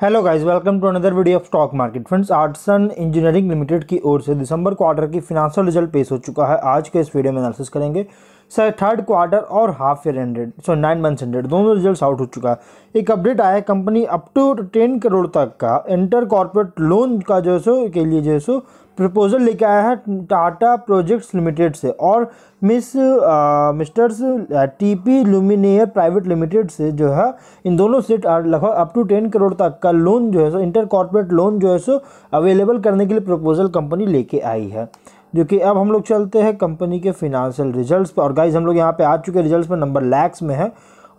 Hello guys welcome to another video of stock market friends Artson engineering limited की ओर से दिसंबर quarter की फिनांशियल रिज़ल्ट पेश हो चुका है। आज के इस वीडियो में एनालिसिस करेंगे। सर थर्ड क्वार्टर और half year ended so nine months ended दोनों रिज़ल्ट आउट हो चुका है। एक अपडेट आया company up to ten crore तक का इंटर कॉर्पोरेट लोन का जो है सो, के लिए जो है सो प्रपोजल लेके आया है टाटा प्रोजेक्ट्स लिमिटेड से और miss misters T P luminaire private limited से जो है, इन दोनों से लगभग अप टू टेन करोड़ तक का लोन जो है सो इंटर कॉरपोरेट लोन जो है सो अवेलेबल करने के लिए प्रपोजल कंपनी लेके आई है। जो कि अब हम लोग चलते हैं कंपनी के फिनेंशियल रिजल्ट्स पर और गाइज़ हम लोग यहाँ पे आ चुके रिजल्ट्स पर नंबर लैक्स में है।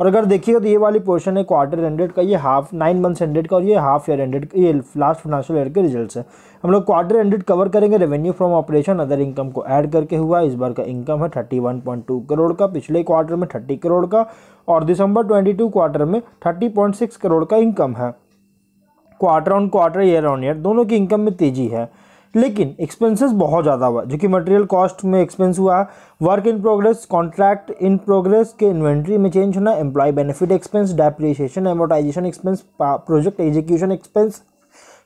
और अगर देखिए तो ये वाली पोर्शन है क्वार्टर एंडेड का, ये हाफ़ नाइन मंथ्स एंडेड का और ये हाफ़ ईयर एंडेड ये लास्ट फाइनेंशियल ईयर के रिजल्ट्स है। हम लोग क्वार्टर एंडेड कवर करेंगे revenue from operation other income को ऐड करके हुआ इस बार का इनकम है thirty one point two crore का, पिछले क्वार्टर में थर्टी करोड़ का और दिसंबर ट्वेंटी टू क्वार्टर में थर्टी पॉइंट सिक्स करोड़ का इनकम है। Quarter on quarter year on year दोनों की इनकम में तेज़ी है। लेकिन एक्सपेंसेस बहुत ज़्यादा हुआ, जो कि मटेरियल कॉस्ट में एक्सपेंस हुआ। Work in progress contract in progress के इन्वेंट्री में चेंज होना employee benefit expense depreciation amortisation expense project execution expense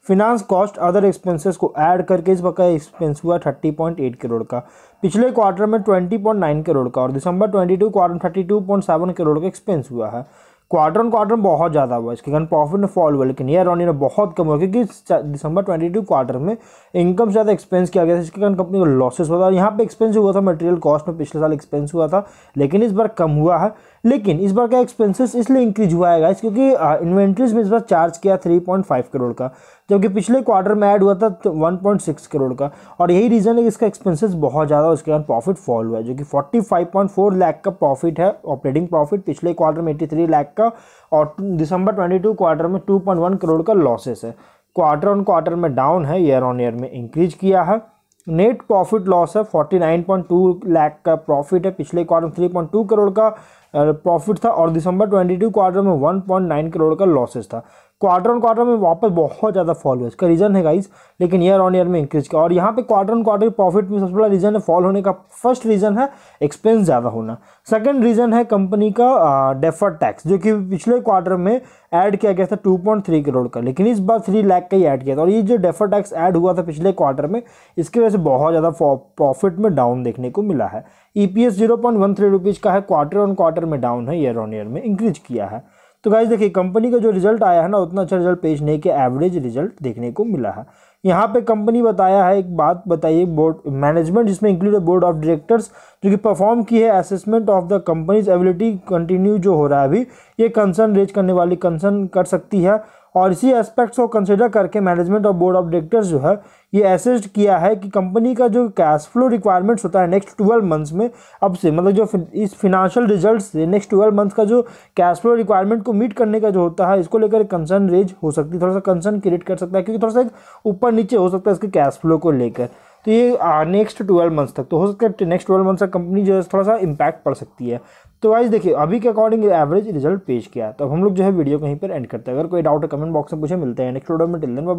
finance cost other expenses को ऐड करके इस वक्त एक्सपेंस हुआ थर्टी पॉइंट एट करोड़ का। पिछले क्वार्टर में ट्वेंटी पॉइंट नाइन करोड़ का और दिसंबर twenty two quarter thirty two point seven crore का एक्सपेंस हुआ है। क्वार्टर ऑन क्वार्टर बहुत ज़्यादा हुआ इसके कारण प्रॉफिट में फॉल हुआ लेकिन ईयर ऑन ईयर बहुत कम हुआ क्योंकि दिसंबर ट्वेंटी टू क्वार्टर में इनकम से ज़्यादा एक्सपेंस किया गया था, इसके कारण कंपनी को लॉसेस हुआ था। यहाँ पे एक्सपेंस हुआ था मटेरियल कॉस्ट में पिछले साल एक्सपेंस हुआ था, लेकिन इस बार कम हुआ है। लेकिन इस बार का एक्सपेंसेस इसलिए इंक्रीज हुआ है गाइस क्योंकि इन्वेंट्रीज में इस बार चार्ज किया थ्री पॉइंट फाइव करोड़ का, जबकि पिछले क्वार्टर में ऐड हुआ था वन पॉइंट सिक्स करोड़ का। और यही रीज़न है कि इसका एक्सपेंसेस बहुत ज़्यादा उसके कारण प्रॉफिट फॉल हुआ है, जो कि forty five point four lakh का प्रॉफिट है ऑपरेटिंग प्रॉफिट पिछले क्वार्टर में एट्टी थ्री लाख का और दिसंबर ट्वेंटी टू क्वार्टर में टू पॉइंट वन करोड़ का लॉसेस है। क्वार्टर ऑन क्वार्टर में डाउन है ईयर ऑन ईयर में इंक्रीज किया है। नेट प्रॉफिट लॉस है 49.2 लाख का प्रॉफिट है। पिछले क्वार्टर में 3.2 करोड़ का प्रॉफिट था और दिसंबर 22 क्वार्टर में 1.9 करोड़ का लॉसेस था। क्वार्टर ऑन क्वार्टर में वापस बहुत ज़्यादा फॉल हुआ इसका रीज़न है गाइस लेकिन ईयर ऑन ईयर में इंक्रीज किया। और यहाँ पे क्वार्टर ऑन क्वार्टर प्रॉफिट में सबसे बड़ा रीज़न है फॉल होने का। फ़र्स्ट रीज़न है एक्सपेंस ज़्यादा होना। सेकंड रीज़न है कंपनी का डेफर टैक्स जो कि पिछले क्वार्टर में ऐड किया गया था टू पॉइंट थ्री करोड़ का। लेकिन इस बार थ्री लाख का ही ऐड किया था। और ये जो डेफर टैक्स ऐड हुआ था पिछले क्वार्टर में, इसकी वजह से बहुत ज़्यादा प्रॉफिट में डाउन देखने को मिला है। E P S zero point one three rupees का है क्वार्टर ऑन क्वार्टर में डाउन है ईयर ऑन ईयर में इंक्रीज किया है। तो गाइज़ देखिए कंपनी का जो रिज़ल्ट आया है ना, उतना अच्छा रिज़ल्ट पेश नहीं किया एवरेज रिज़ल्ट देखने को मिला है। यहाँ पे कंपनी बताया है, एक बात बताइए बोर्ड मैनेजमेंट जिसमें इंक्लूड बोर्ड ऑफ़ डायरेक्टर्स जो कि परफॉर्म की है assessment of the company's ability continue जो हो रहा है अभी, ये कंसर्न रेज करने वाली कंसर्न कर सकती है। और इसी एस्पेक्ट्स को कंसिडर करके मैनेजमेंट और बोर्ड ऑफ़ डायरेक्टर्स जो है, ये एसेस्ट किया है कि कंपनी का जो कैश फ्लो रिक्वायरमेंट्स होता है नेक्स्ट ट्वेल्व मंथ्स में, अब से मतलब जो इस फिनेंशियल रिज़ल्ट से नेक्स्ट ट्वेल्व मंथ्स का जो कैश फ्लो रिक्वायरमेंट को मीट करने का जो होता है, इसको लेकर कंसर्न रेज हो सकती है, थोड़ा सा कंसर्न क्रिएट कर सकता है, क्योंकि थोड़ा सा ऊपर नीचे हो सकता है इसके कैश फ्लो को लेकर। तो ये नेक्स्ट ट्वेल्व मंथ्स तक तो हो सकता है नेक्स्ट ट्वेल्व मंथ्स तक कंपनी जो है, थोड़ा सा इम्पैक्ट पड़ सकती है। तो वाइज देखिए, अभी के अकॉर्डिंग एवरेज रिज़ल्ट पेश किया तो अब हम लोग जो है वीडियो कहीं पर एंड करते हैं। अगर कोई डाउट कमेंट बॉक्स में पूछे, मिलते हैं। नेक्स्ट वीडियो में टिल देन बाय